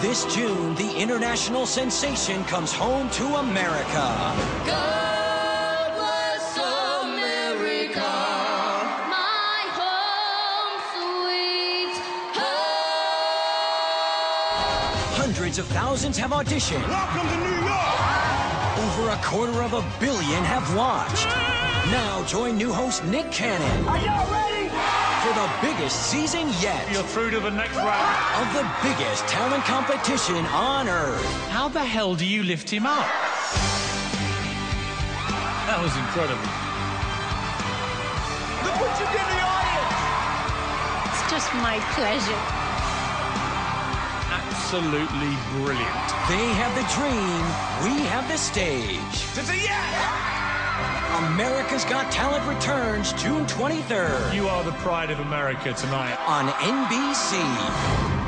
This June, the international sensation comes home to America. God bless America, my home sweet home. Hundreds of thousands have auditioned. Welcome to New York! Over a quarter of a billion have watched. Now join new host Nick Cannon. Are y'all ready? For the biggest season yet. You're through to the next round. Of the biggest talent competition on Earth. How the hell do you lift him up? That was incredible. Look what you did to the audience! It's just my pleasure. Absolutely brilliant. They have the dream, we have the stage. It's a yes! America's Got Talent returns June 23rd You are the pride of America tonight. on NBC.